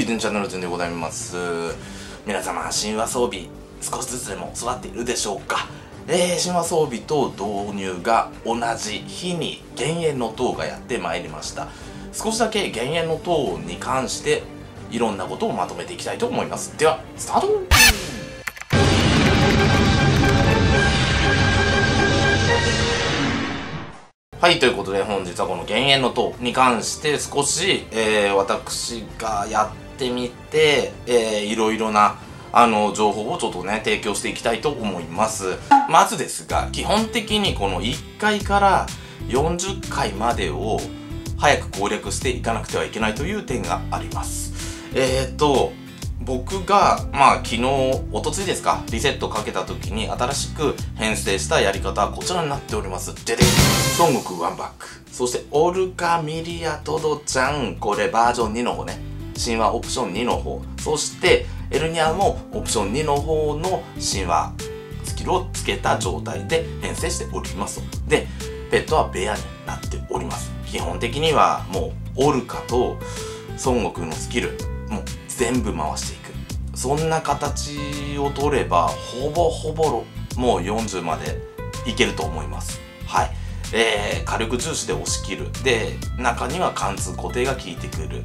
はい、電チャンネルズでございます。皆様、神話装備、少しずつでも育っているでしょうかえー、神話装備と導入が同じ日に減塩の塔がやってまいりました。少しだけ減塩の塔に関して、いろんなことをまとめていきたいと思います。では、スタートはい、ということで本日はこの減塩の塔に関して少し、えー、私がやってみて、えー、いろいろなあの情報をちょっとね提供していきたいと思いますまずですが基本的にこの1回から40回までを早く攻略していかなくてはいけないという点がありますえーと僕が、まあ昨日、おとついですか、リセットかけた時に新しく編成したやり方はこちらになっております。でで孫悟空ワンバック。そして、オルカミリアトドちゃん。これバージョン2の方ね。神話オプション2の方。そして、エルニアもオプション2の方の神話スキルをつけた状態で編成しております。で、ペットはベアになっております。基本的にはもう、オルカと孫悟空のスキル、もう全部回していくそんな形を取ればほぼほぼもう40までいけると思いますはいえー、火力重視で押し切る。で中には貫通固定が効いてくる。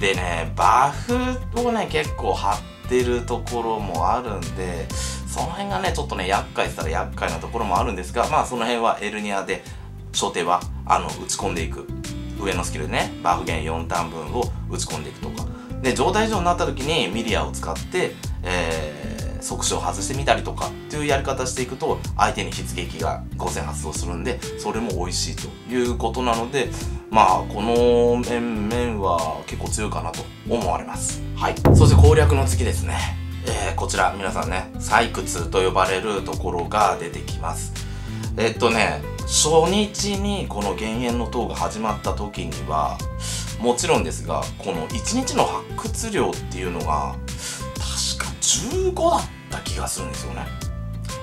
でねバフをね結構張ってるところもあるんでその辺がねちょっとね厄介したら厄介なところもあるんですがまあその辺はエルニアで初手はあの打ち込んでいく。上のスキルでね。バフ減4ターン分を打ち込んでいくとか。で状態以上になった時にミリアを使って、えー、即死を外してみたりとかっていうやり方していくと相手に筆撃が5000発動するんでそれも美味しいということなのでまあこの面々は結構強いかなと思われます。はい。そして攻略の次ですね。えー、こちら皆さんね採掘と呼ばれるところが出てきます。えっとね初日にこの減塩の塔が始まった時にはもちろんですがこの1日の発掘量っていうのが15だった気がするんですよね。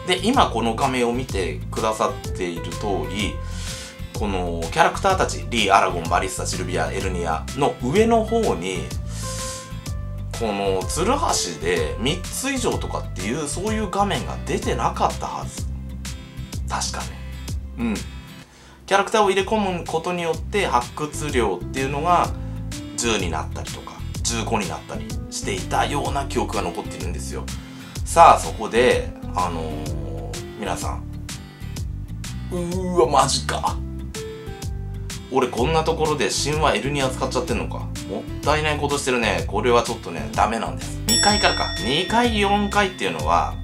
で今この画面を見てくださっている通りこのキャラクターたちリー・アラゴンバリスタシルビアエルニアの上の方にこのツルハシで3つ以上とかっていうそういう画面が出てなかったはず。確かね。うん。キャラクターを入れ込むことによって発掘量っていうのが10になったりとか15になったり。していたような記憶が残ってるんですよ。さあそこであのー、皆さん。うーわマジか。俺こんなところで神話エルニア使っちゃってんのか。もったいないことしてるね。これはちょっとねダメなんです。2回からか。2回4回っていうのは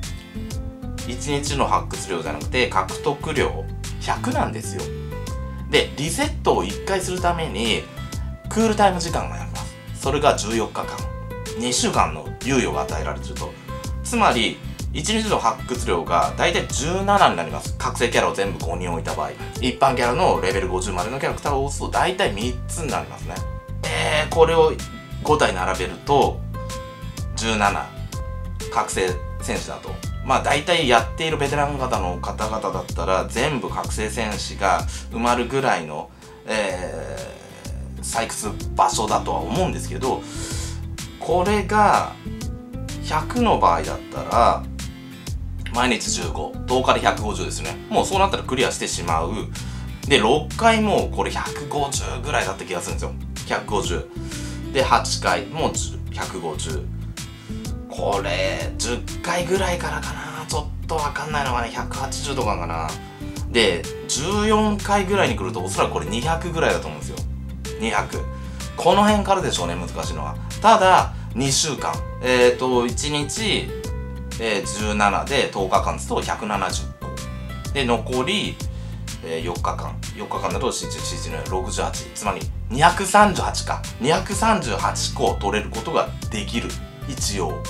1日の発掘量じゃなくて獲得量100なんですよ。でリセットを1回するためにクールタイム時間があります。それが14日間。2週間の猶予が与えられてると。つまり1日の発掘量が大体17になります。覚醒キャラを全部5人置いた場合。一般キャラのレベル50までのキャラクターを押すと大体3つになりますね。えー、これを5体並べると17覚醒戦士だと。まあ大体やっているベテラン方の方々だったら全部覚醒戦士が埋まるぐらいの、えー、採掘場所だとは思うんですけどこれが100の場合だったら毎日15、10日で150ですね。もうそうなったらクリアしてしまう。で、6回もこれ150ぐらいだった気がするんですよ。150。で、8回もう150。これ、10回ぐらいからかな。ちょっとわかんないのがね、180とかかな。で、14回ぐらいに来るとおそらくこれ200ぐらいだと思うんですよ。200。この辺からでしょうね、難しいのは。ただ、2週間。えっ、ー、と、1日、えー、17で10日間ですと170個。で、残り、えー、4日間。4日間だと7、7、68。つまり、238か。238個取れることができる。一応。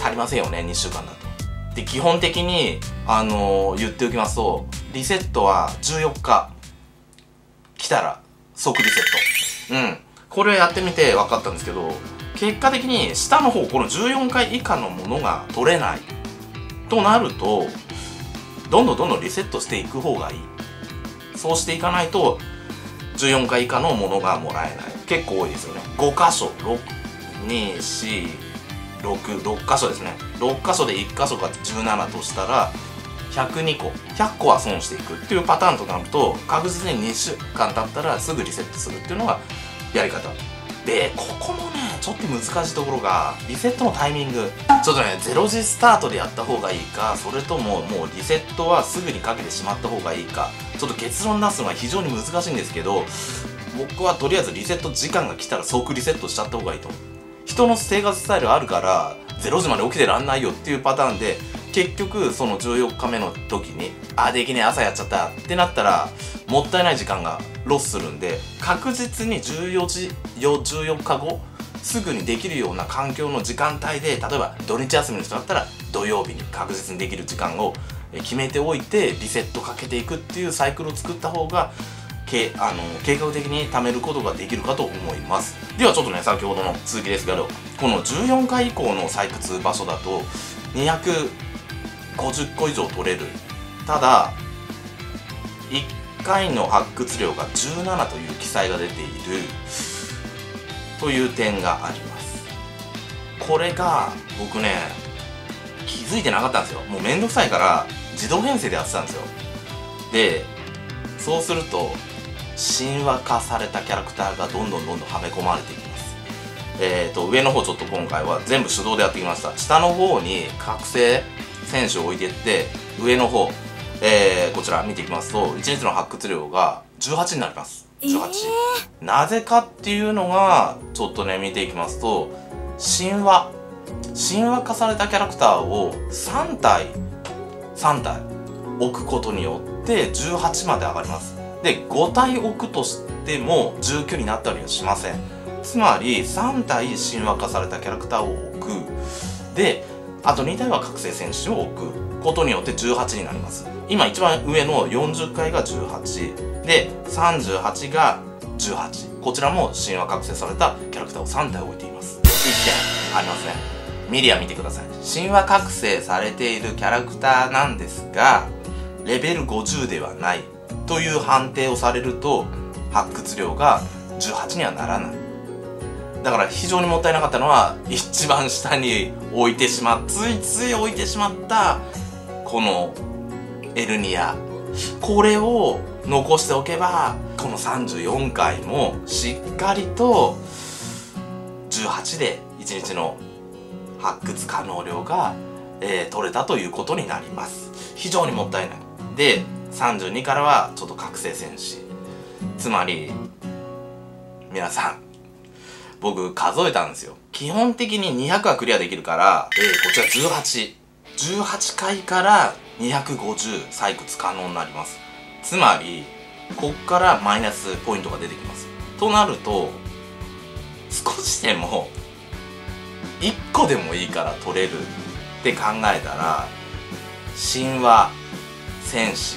足りませんよね、2週間だと。で、基本的に、あのー、言っておきますと、リセットは14日来たら即リセット。うん。これやってみて分かったんですけど、結果的に下の方、この14回以下のものが取れない。となると、どんどんどんどんリセットしていく方がいい。そうしていかないと、14回以下のものがもらえない。結構多いですよね5箇所6246箇所ですね6箇所で1箇所が17としたら102個100個は損していくっていうパターンとなると確実に2週間経ったらすぐリセットするっていうのがやり方。でここもねちょっと難しいところがリセットのタイミング。ちょっとね0時スタートでやった方がいいかそれとももうリセットはすぐにかけてしまった方がいいか。ちょっと結論出すのは非常に難しいんですけど僕はとりあえずリセット時間が来たら即リセットしちゃった方がいいと人の生活スタイルあるから0時まで起きてらんないよっていうパターンで結局その14日目の時にあできねえ朝やっちゃったってなったらもったいない時間がロスするんで確実に14時14日後すぐにできるような環境の時間帯で例えば土日休みの人だったら土曜日に確実にできる時間を決めておいてリセットかけていくっていうサイクルを作った方がけあの計画的に貯めることができるかと思います。ではちょっとね先ほどの続きですけどこの14回以降の採掘場所だと50個以上取れる。ただ1回の発掘量が17という記載が出ている。という点があります。これが僕ね気づいてなかったんですよ。もうめんどくさいから自動編成でやってたんですよ。でそうすると神話化されたキャラクターがどんどんどんどんはめ込まれていきます。えーと上の方ちょっと今回は全部手動でやってきました。下の方に覚醒選手を置いていって上の方えー、こちら見ていきますと1日の発掘量が18になります。18、えー、なぜかっていうのがちょっとね見ていきますと神話。神話化されたキャラクターを3体3体置くことによって18まで上がります。で5体置くとしても19になったりはしません。つまり3体神話化されたキャラクターを置く。であと2体は覚醒戦士を置くことによって18になります。今一番上の40回が18で38が18こちらも神話覚醒されたキャラクターを3体置いています。1点ありますねミリア見てください。神話覚醒されているキャラクターなんですがレベル50ではないという判定をされると発掘量が18にはならない。だから非常にもったいなかったのは一番下に置いてしまうついつい置いてしまったこのエルニア。これを残しておけばこの34回もしっかりと18で1日の発掘可能量が、えー、取れたということになります。非常にもったいない。で32からはちょっと覚醒戦士。つまり皆さん僕数えたんですよ。基本的に200はクリアできるから、えー、こちら18 18回から250採掘可能になります。つまりこっからマイナスポイントが出てきます。となると少しでも1個でもいいから取れるって考えたら神話戦士。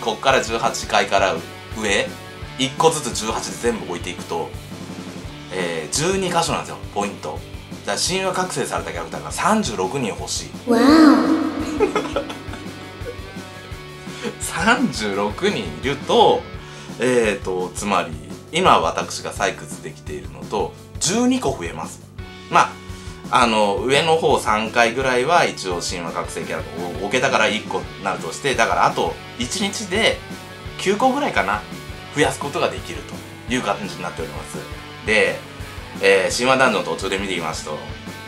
こっから18階から上1個ずつ18で全部置いていくとえー、12箇所なんですよポイント。だ神話覚醒されたキャラクターが36人欲しい。36 人いるとえっ、ー、とつまり今私が採掘できているのと12個増えます。まああの上の方3回ぐらいは一応神話覚醒キャラを置けたから1個になるとしてだからあと1日で9個ぐらいかな増やすことができるという感じになっておりますで、えー、神話ダンジョン途中で見ていきますと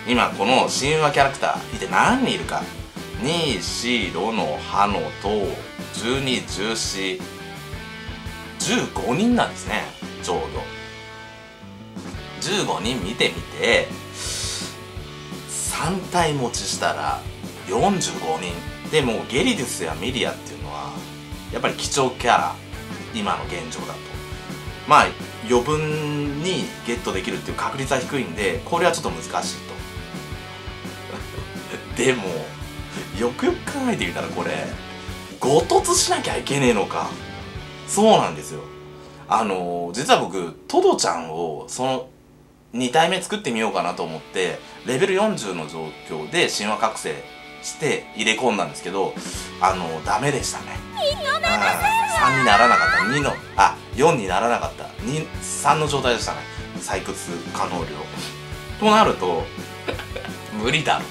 今この神話キャラクター一体何人いるか。2、4、ロのハノと12、14、15人なんですねちょうど。15人見てみて3体持ちしたら45人。でもゲリデュスやミリアっていうのはやっぱり貴重キャラ今の現状だと。まあ余分にゲットできるっていう確率は低いんでこれはちょっと難しいと。でもよくよく考えてみたらこれご突しなきゃいけねえのか。そうなんですよ。あの実は僕トドちゃんをその2体目作ってみようかなと思ってレベル40の状況で神話覚醒して入れ込んだんですけどあのダメでしたね。3にならなかった。2のあ4にならなかった。3の状態でしたね。採掘可能量。となると無理だろ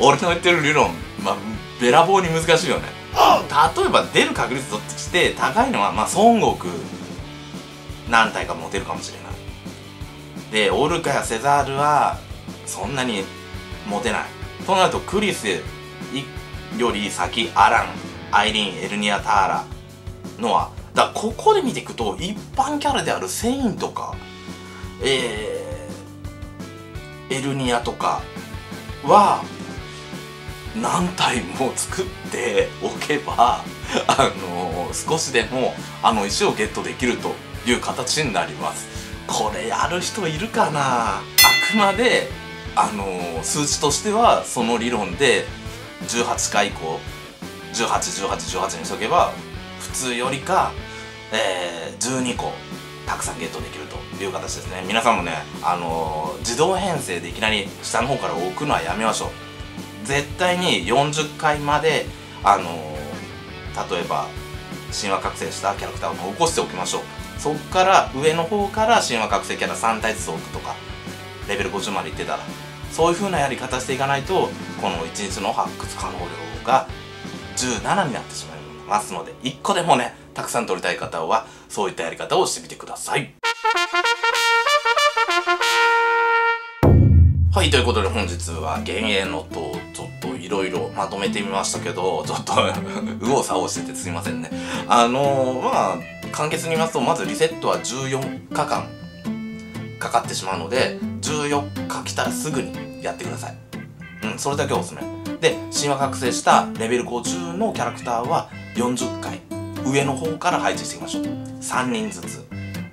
俺の言ってる理論まあべらぼうに難しいよね。例えば出る確率として高いのはまあ孫悟空何体か持てるかもしれない。でオルカやセザールはそんなに持てない。となるとクリスより先アランアイリーンエルニアターラのはだからここで見ていくと一般キャラであるセインとかえー、エルニアとかは何体も作っておけば あのー、少しでもあの石をゲットできるという形になります。これやる人いるかな？あくまであのー、数値としてはその理論で18回以降181818にしとけば普通よりか、えー、12個たくさんゲットできるという形ですね。皆さんもねあのー、自動編成でいきなり下の方から置くのはやめましょう。絶対に40回まであのー、例えば神話覚醒したキャラクターを起こしておきましょう。そっから上の方から神話覚醒キャラ3体ずつ置くとかレベル50までいってたらそういう風なやり方していかないとこの1日の発掘可能量が17になってしまいますので1個でもねたくさん取りたい方はそういったやり方をしてみてください。はいということで本日は幻影の塔ちょっといろいろまとめてみましたけどちょっと 右往左往しててすいませんね。あのー、まあ簡潔に言いますとまずリセットは14日間かかってしまうので14日来たらすぐにやってください。うんそれだけおすすめ。で神話覚醒したレベル50のキャラクターは40回。上の方から配置していきましょう。3人ずつ。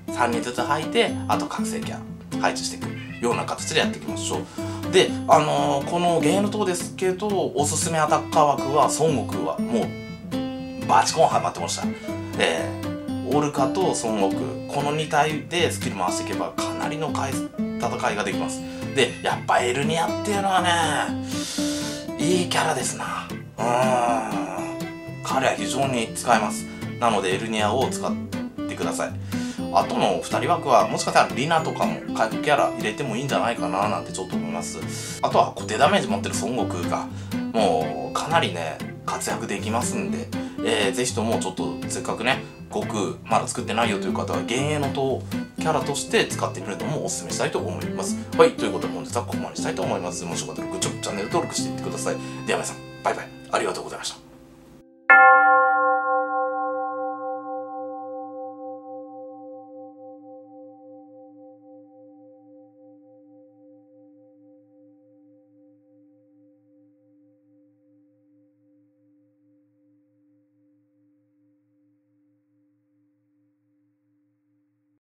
3人ずつ入ってあと覚醒キャラ配置していく。ような形でやっていきましょう。であのー、このゲーム等ですけどおすすめアタッカー枠は孫悟空はもうバチコンハマってました。えー、オルカと孫悟空この2体でスキル回していけばかなりの戦いができます。でやっぱエルニアっていうのはねいいキャラですな。うん。彼は非常に使えます。なのでエルニアを使ってください。あとの2人枠はもしかしたらリナとかも回復キャラ入れてもいいんじゃないかななんてちょっと思います。あとは固定ダメージ持ってる孫悟空がもうかなりね活躍できますんで、えー、ぜひともちょっとせっかくねごくまだ作ってないよという方は幻影の塔キャラとして使ってみるのもおすすめしたいと思います。はいということで本日はここまでしたいと思います。もしよかったらグッチョブチャンネル登録していってください。では皆さんバイバイ。ありがとうございました。